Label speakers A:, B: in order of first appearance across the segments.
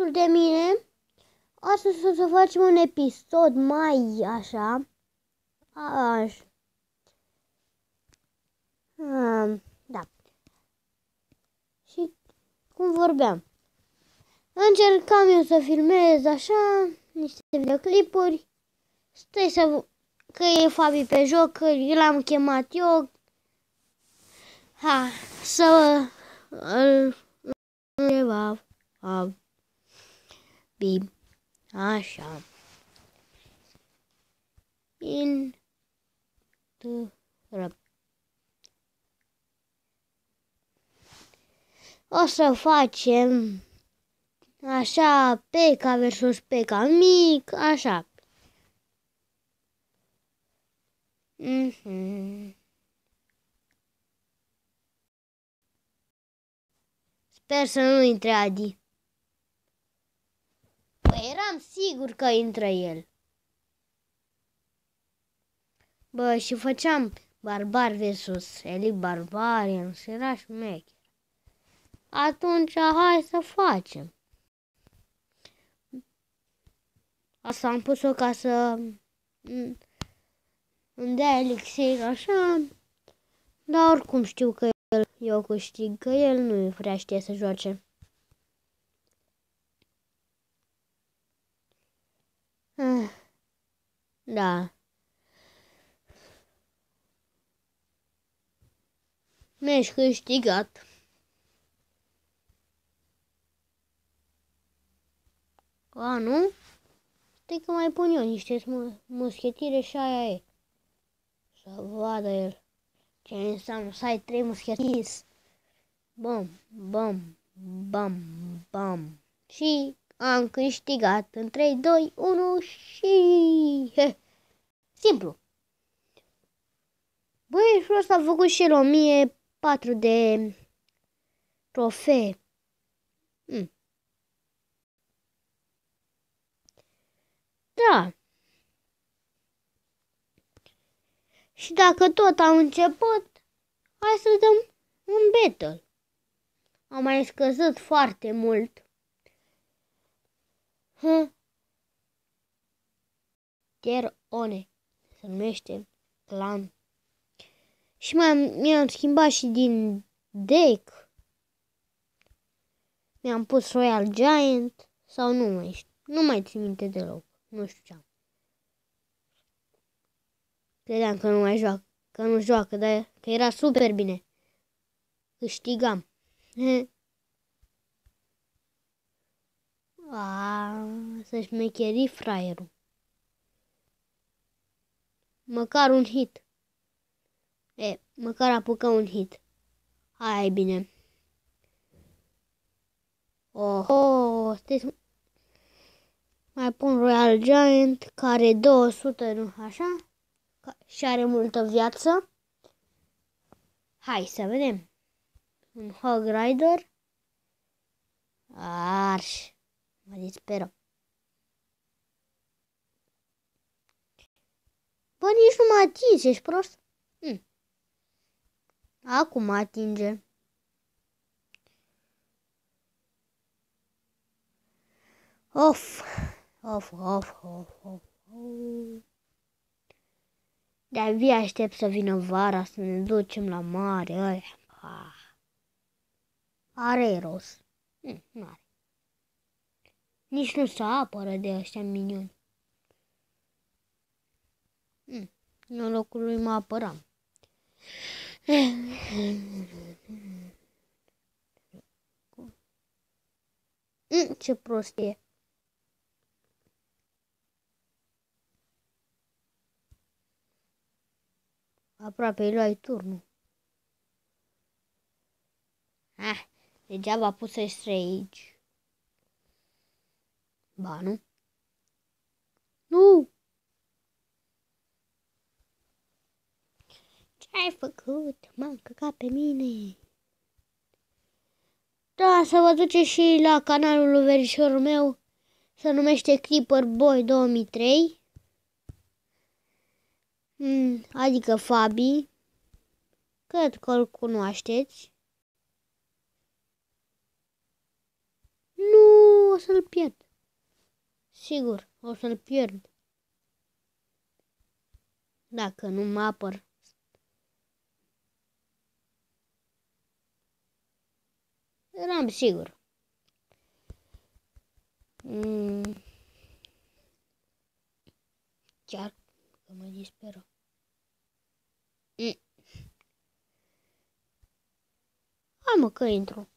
A: alături de mine. Astăzi o să facem un episod mai așa. Aș. Um, da. Și cum vorbeam. Încercam eu să filmez așa niște videoclipuri. Stai să că e Fabi pe joc, că l-am chemat eu. Ha, să îl ceva. Bim. Așa. In răb. O să facem așa peca versus peca mic, așa. Mm-hmm. Sper să nu intre Adi. Păi eram sigur că intră el. Bă, și făceam barbar versus Eli Barbarian și era șmecher. Atunci hai să facem. Asta am pus-o ca să îmi dea elixir așa, dar oricum știu că el, eu câștig, că el nu vrea știe să joace. Da. Mi-ești câștigat. A, nu? Stai că mai pun eu niște muschetire și aia e. Să vadă el ce înseamnă să ai trei muschetiris. Bam, bam, bam, bam. Și am câștigat în 3, 2, 1 și... He. Simplu. Băi, și ăsta a făcut și el 1004 de trofee. Hmm. Da. Și dacă tot am început, hai să dăm un battle. Am mai scăzut foarte mult. Hm. Tier One se numește clan. Și mai mi-am schimbat și din deck. Mi-am pus Royal Giant sau nu mai știu. Nu mai țin minte deloc. Nu știu ce am. Credeam că nu mai joacă, că nu joacă, dar că era super bine. Câștigam. să-și mecheri fraierul. Măcar un hit. E, măcar apucă un hit. Hai bine. Oh, oh stai mai pun Royal Giant, care 200, nu așa? Și are multă viață. Hai să vedem. Un Hog Rider. Arș. Mă disperă. Bă, nici nu mă atinge, ești prost? Hm. Acum mă atinge. Of, of, of, of, of. De-abia aștept să vină vara să ne ducem la mare ăia. Ah. Are rost. Hm, nu are. Nici nu se apără de ăștia minioni. Hm, în locul lui mă apăram. Hm, ce prostie. Aproape îi luai turnul. Ah, degeaba pus să aici. Ba, nu? Nu! Ai făcut? M-am căcat pe mine. Da, să vă duce și la canalul lui verișorul meu. Se numește Clipper Boy 2003. Mm, adică Fabi. Cred că îl cunoașteți. Nu, să-l pierd. Sigur, o să-l pierd. Dacă nu mă apăr. Eram sigur. Mm. Chiar că mă disperă. Mm. Hai mă că intru.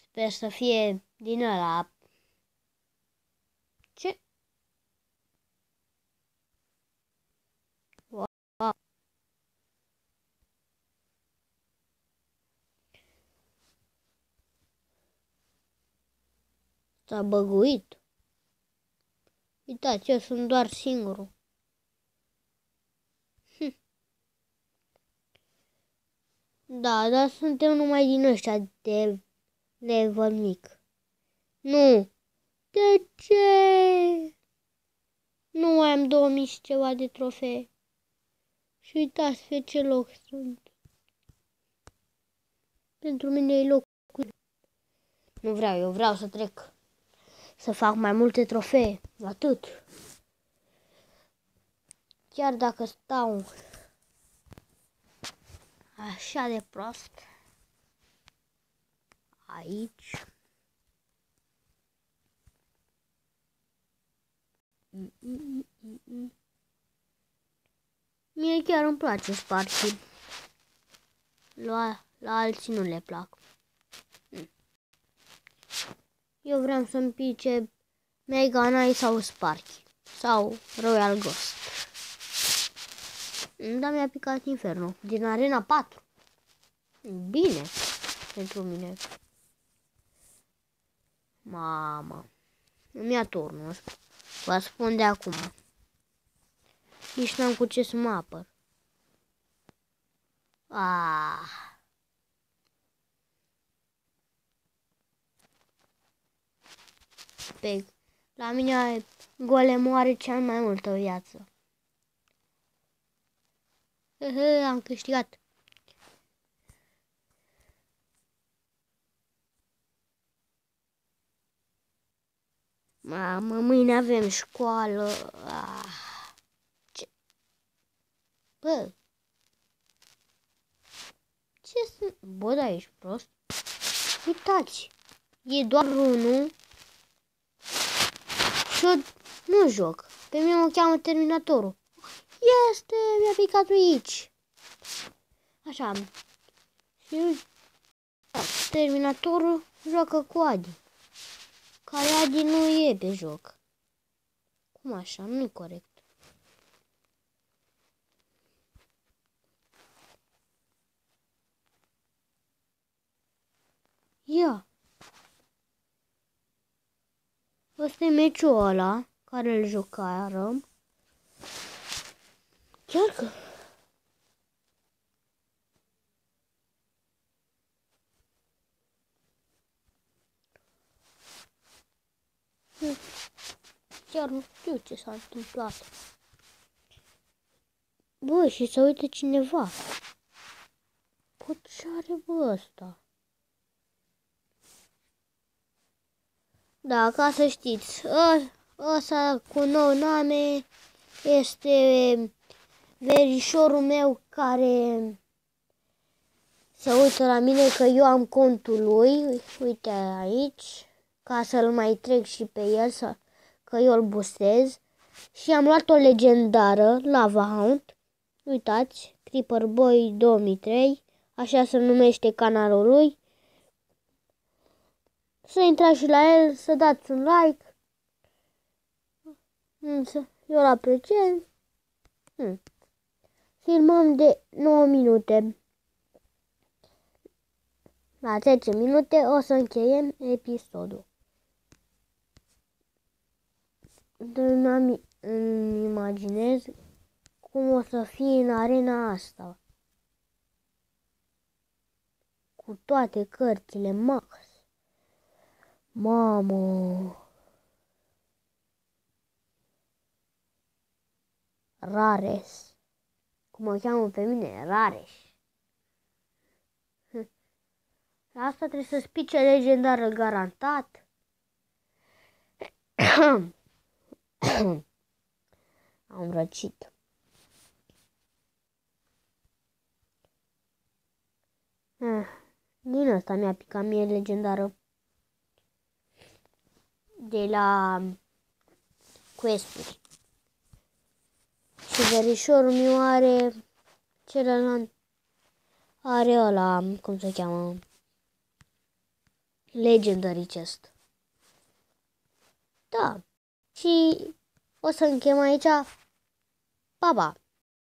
A: Sper să fie din ăla. Ce? S-a băguit. Uitați, eu sunt doar singurul. Hm. Da, dar suntem numai din ăștia de level mic. Nu. De ce? Nu mai am 2000 și ceva de trofee. Și uitați pe ce loc sunt. Pentru mine e locul. Nu vreau, eu vreau să trec. Să fac mai multe trofee. Atât. Chiar dacă stau așa de prost aici. Mie chiar îmi place Sparky. La, la alții nu le plac. Eu vreau să-mi pice Mega Knight sau Sparky. Sau Royal Ghost. Dar mi-a picat Inferno. Din Arena 4. Bine pentru mine. Mamă. Îmi ia turnul. Vă spun de acum. Nici n-am cu ce să mă apăr. Ah. Pe, la mine golemul are cel mai multă viață. Hehe, am câștigat. Mamă, mâine avem școală. Ah. Ce? Bă. Ce sunt? Bă, da, ești prost. Uitați. E doar unul. Și eu nu joc. Pe mine mă cheamă Terminatorul. Este, mi-a picat aici. Așa. Și Terminatorul joacă cu Adi care Adi nu e pe joc. Cum așa? nu e corect. Ia. Ăsta e meciul ăla care îl jucarăm. Chiar că Chiar nu știu ce s-a întâmplat. Bă, și să uite cineva. Bă, ce are bă ăsta? Da, ca să știți, ă, ăsta cu nou nume este verișorul meu care să uită la mine că eu am contul lui, uite aici, ca să-l mai trec și pe el, să, că eu îl bustez. Și am luat o legendară, Lava Hound. Uitați, Creeper Boy 2003, așa se numește canalul lui. Să intrați și la el, să dați un like. Eu îl apreciez. Hmm. Filmăm de 9 minute. La 10 minute o să încheiem episodul. îmi, îmi imaginez cum o să fie în arena asta. Cu toate cărțile max. Mamă! Rares. Cum o cheamă pe mine, Rares. La asta trebuie să spice legendară garantat. Am răcit. Eh, din asta mi-a picat mie legendară. De la questuri. Și verișorul meu are celălalt are ăla, cum se cheamă, Legendary Chest. Da. Și o să închem aici. Pa, pa!